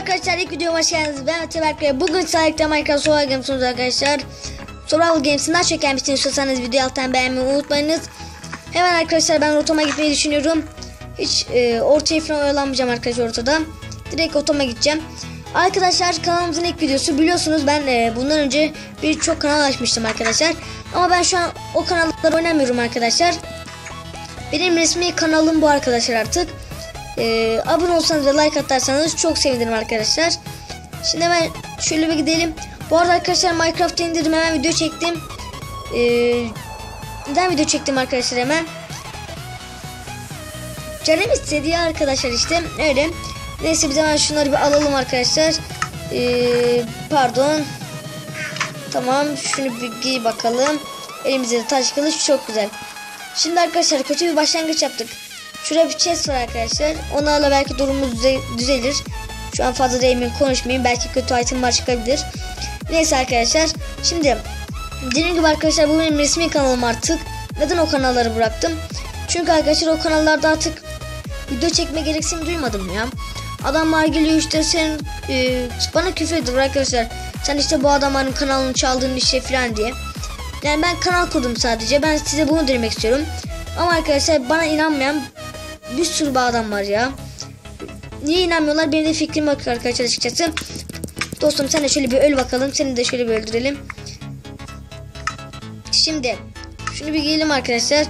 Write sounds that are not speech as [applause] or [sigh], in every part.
arkadaşlar ilk videoma hoş geldiniz. Ben Mete Berkay. Bugün sizlerle Minecraft Survival Games'iniz arkadaşlar. Survival Games'i nasıl çekermişsiniz istiyorsanız video alttan beğenmeyi unutmayınız. Hemen arkadaşlar ben rotama gitmeyi düşünüyorum. Hiç e, ortaya falan oyalanmayacağım arkadaşlar ortada. Direkt rotama gideceğim. Arkadaşlar kanalımızın ilk videosu biliyorsunuz ben e, bundan önce birçok kanal açmıştım arkadaşlar. Ama ben şu an o kanallarda oynamıyorum arkadaşlar. Benim resmi kanalım bu arkadaşlar artık. Ee, abone olsanız ve like atarsanız çok sevinirim arkadaşlar. Şimdi hemen şöyle bir gidelim. Bu arada arkadaşlar Minecraft'ı indirdim hemen video çektim. Ee, neden video çektim arkadaşlar hemen? Canım istediği arkadaşlar işte öyle. Neyse biz hemen şunları bir alalım arkadaşlar. Ee, pardon. Tamam şunu bir giy bakalım. Elimizde de taş kılıç çok güzel. Şimdi arkadaşlar kötü bir başlangıç yaptık. Şurada bir chest var arkadaşlar. Onlarla belki durumumuz düze düzelir. Şu an fazla değmeyeyim konuşmayayım. Belki kötü itemler çıkabilir. Neyse arkadaşlar. Şimdi dediğim gibi arkadaşlar bu benim resmi kanalım artık. Neden o kanalları bıraktım? Çünkü arkadaşlar o kanallarda artık video çekme gereksinim duymadım ya. Adamlar geliyor işte sen e, bana küfür arkadaşlar. Sen işte bu adamların kanalını çaldığın işte falan diye. Yani ben kanal kurdum sadece. Ben size bunu demek istiyorum. Ama arkadaşlar bana inanmayan bir sürü adam var ya. Niye inanmıyorlar? Benim de fikrim yok arkadaşlar açıkçası. Dostum sen de şöyle bir öl bakalım. Seni de şöyle bir öldürelim. Şimdi şunu bir giyelim arkadaşlar.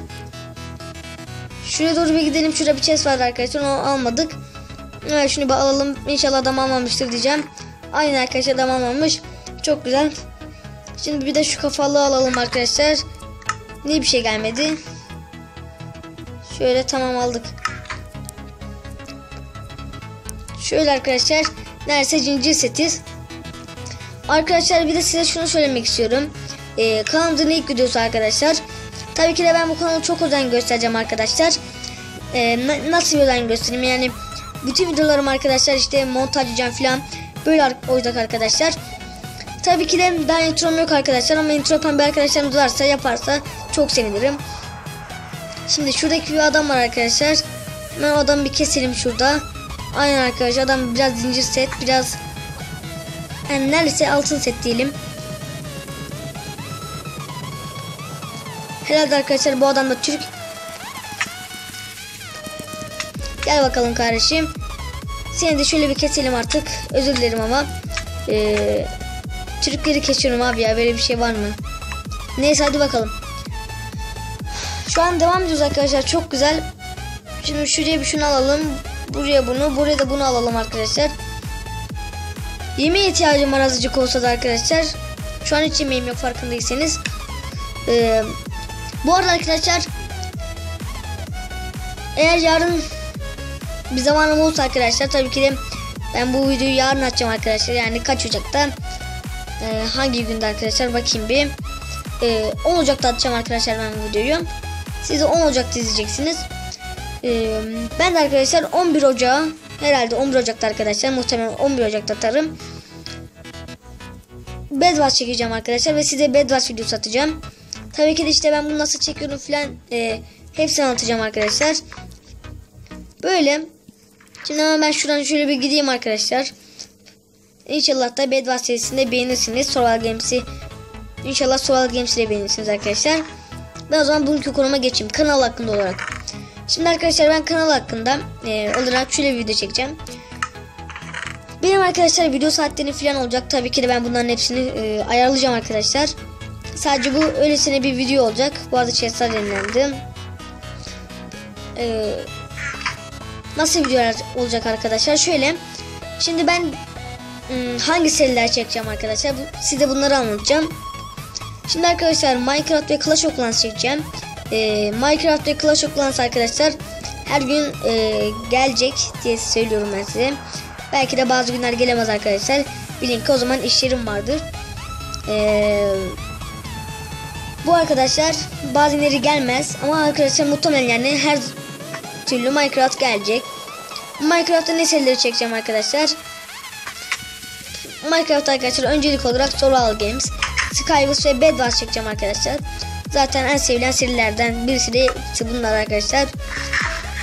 Şuraya doğru bir gidelim. Şurada bir chest vardı arkadaşlar. Onu almadık. Evet şunu bir alalım. İnşallah adam almamıştır diyeceğim. Aynen arkadaşlar adam almamış. Çok güzel. Şimdi bir de şu kafalığı alalım arkadaşlar. Niye bir şey gelmedi? Şöyle tamam aldık. Şöyle arkadaşlar. Neredeyse cincir setiz. Arkadaşlar bir de size şunu söylemek istiyorum. Ee, kanalımızın ilk videosu arkadaşlar. Tabii ki de ben bu kanalı çok özen göstereceğim arkadaşlar. Ee, na- nasıl bir özen göstereyim yani. Bütün videolarım arkadaşlar işte montajlayacağım falan. Böyle olacak arkadaşlar. Tabii ki de daha introm yok arkadaşlar ama intro yapan bir arkadaşlarımız varsa yaparsa çok sevinirim. Şimdi şuradaki bir adam var arkadaşlar. Hemen o adamı bir keselim şurada. Aynen arkadaşlar adam biraz zincir set biraz yani neredeyse altın set diyelim. Herhalde arkadaşlar bu adam da Türk. Gel bakalım kardeşim. Seni de şöyle bir keselim artık. Özür dilerim ama. Ee, Türkleri kesiyorum abi ya böyle bir şey var mı? Neyse hadi bakalım. Şu an devam ediyoruz arkadaşlar çok güzel. Şimdi şuraya bir şunu alalım. Buraya bunu buraya da bunu alalım arkadaşlar. Yemeğe ihtiyacım var azıcık olsa da arkadaşlar. Şu an hiç yemeğim yok farkındaysanız. Ee, bu arada arkadaşlar eğer yarın bir zamanım olursa arkadaşlar tabii ki de ben bu videoyu yarın açacağım arkadaşlar. Yani kaç Ocak'ta ee, hangi günde arkadaşlar bakayım bir. Ee, 10 Ocak'ta atacağım arkadaşlar ben bu videoyu. Siz de 10 Ocak'ta izleyeceksiniz. Ee, ben de arkadaşlar 11 Ocak herhalde 11 Ocak'ta arkadaşlar muhtemelen 11 Ocak'ta atarım. Bedwars çekeceğim arkadaşlar ve size Bedwars videosu atacağım. Tabii ki de işte ben bunu nasıl çekiyorum falan e, hepsini anlatacağım arkadaşlar. Böyle. Şimdi hemen ben şuradan şöyle bir gideyim arkadaşlar. İnşallah da Bedwars serisinde beğenirsiniz. Survival Games'i İnşallah Survival Games'i de beğenirsiniz arkadaşlar. Ben o zaman bugünkü konuma geçeyim. Kanal hakkında olarak. Şimdi arkadaşlar ben kanal hakkında e, olarak şöyle bir video çekeceğim. Benim arkadaşlar video saatleri falan olacak. Tabii ki de ben bunların hepsini e, ayarlayacağım arkadaşlar. Sadece bu öylesine bir video olacak. Arada chestler yenilendi. E, nasıl videolar olacak arkadaşlar? Şöyle. Şimdi ben Hmm, hangi seriler çekeceğim arkadaşlar. Size bunları anlatacağım. Şimdi arkadaşlar Minecraft ve Clash of Clans çekeceğim. Ee, Minecraft ve Clash of Clans arkadaşlar her gün e, gelecek diye söylüyorum ben size. Belki de bazı günler gelemez arkadaşlar. Bilin ki o zaman işlerim vardır. Ee, bu arkadaşlar bazı günleri gelmez ama arkadaşlar muhtemelen yani her türlü Minecraft gelecek. Minecraft'ta ne serileri çekeceğim arkadaşlar. Minecraft arkadaşlar öncelik olarak Survival Games, Skywars ve Bedwars çekeceğim arkadaşlar. Zaten en sevilen serilerden birisi de bunlar arkadaşlar.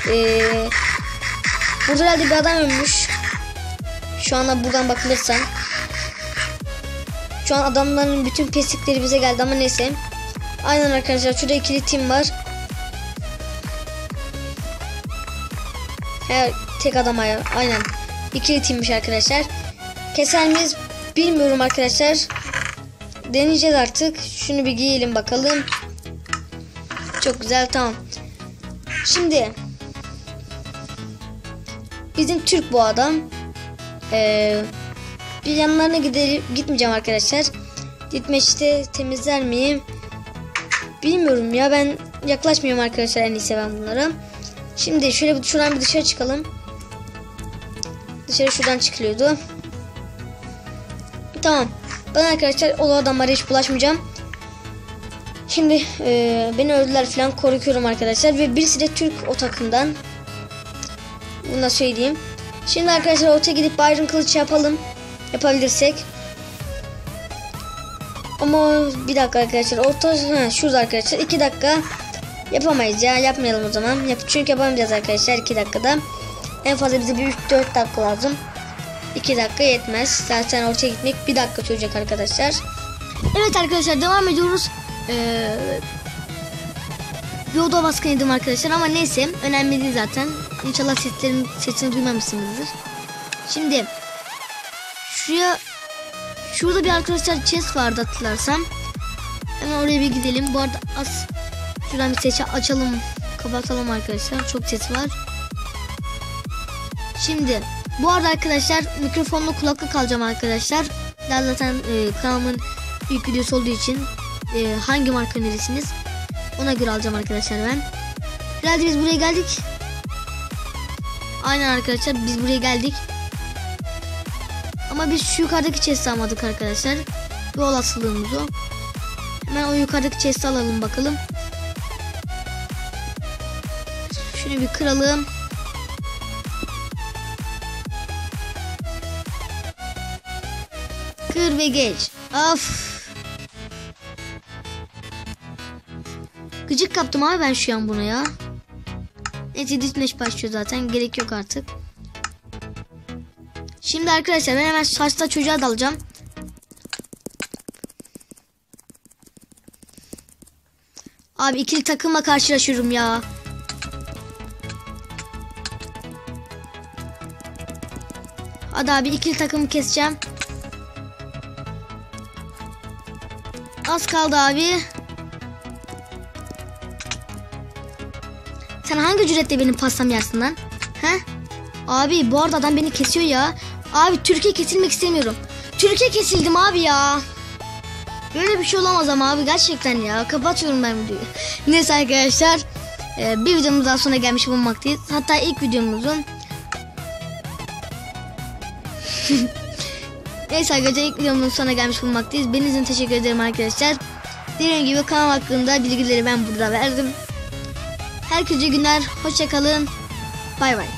Ee, burada herhalde bir adam ölmüş. Şu anda buradan bakılırsa. Şu an adamların bütün pestikleri bize geldi ama neyse. Aynen arkadaşlar şurada ikili tim var. Her tek adam. Aynen. İkili timmiş arkadaşlar. Keser miyiz? Bilmiyorum arkadaşlar. Deneyeceğiz artık. Şunu bir giyelim bakalım. Çok güzel tamam. Şimdi bizim Türk bu adam. Ee, bir yanlarına gidelim, gitmeyeceğim arkadaşlar. Gitme işte temizler miyim? Bilmiyorum ya ben yaklaşmıyorum arkadaşlar en iyisi ben bunlara. Şimdi şöyle şuradan bir dışarı çıkalım. Dışarı şuradan çıkılıyordu. Tamam. Ben arkadaşlar o adamlara hiç bulaşmayacağım. Şimdi e, beni öldüler falan korkuyorum arkadaşlar. Ve birisi de Türk o takımdan. Bunu da söyleyeyim. Şimdi arkadaşlar ortaya gidip Byron kılıç yapalım. Yapabilirsek. Ama bir dakika arkadaşlar. Orta ha, şurada arkadaşlar. 2 dakika yapamayız ya. Yapmayalım o zaman. Yap çünkü yapamayacağız arkadaşlar 2 dakikada. En fazla bize bir 3-4 dakika lazım. 2 dakika yetmez. Zaten ortaya gitmek 1 dakika sürecek arkadaşlar. Evet arkadaşlar devam ediyoruz. Ee, bir oda baskın yedim arkadaşlar ama neyse önemli değil zaten. İnşallah seslerin sesini duymamışsınızdır. Şimdi şuraya şurada bir arkadaşlar chest vardı hatırlarsam. Hemen oraya bir gidelim. Bu arada az şuradan bir sesi açalım. Kapatalım arkadaşlar. Çok ses var. Şimdi bu arada arkadaşlar mikrofonla kulaklık alacağım arkadaşlar. Daha zaten e, kanalımın ilk videosu olduğu için e, hangi marka önerirsiniz? Ona göre alacağım arkadaşlar ben. Herhalde biz buraya geldik. Aynen arkadaşlar biz buraya geldik. Ama biz şu yukarıdaki chest'i almadık arkadaşlar. Bir olasılığımız o. Hemen o yukarıdaki chest'i alalım bakalım. Şunu bir kıralım. Kır ve geç. Of. Gıcık kaptım abi ben şu an buna ya. Neyse ditmeş başlıyor zaten. Gerek yok artık. Şimdi arkadaşlar ben hemen saçta çocuğa dalacağım. Abi ikili takımla karşılaşıyorum ya. Hadi abi ikili takımı keseceğim. Az kaldı abi. Sen hangi cüretle benim pastam yersin lan? He? Abi bu arada adam beni kesiyor ya. Abi Türkiye kesilmek istemiyorum. Türkiye kesildim abi ya. Böyle bir şey olamaz ama abi gerçekten ya. Kapatıyorum ben videoyu. [laughs] Neyse arkadaşlar. e, bir videomuz daha sonra gelmiş bulunmaktayız. Hatta ilk videomuzun. [laughs] Neyse arkadaşlar ilk videomuzun sonuna gelmiş bulunmaktayız. Benim için teşekkür ederim arkadaşlar. Dediğim gibi kanal hakkında bilgileri ben burada verdim. Herkese günler. Hoşçakalın. Bay bay.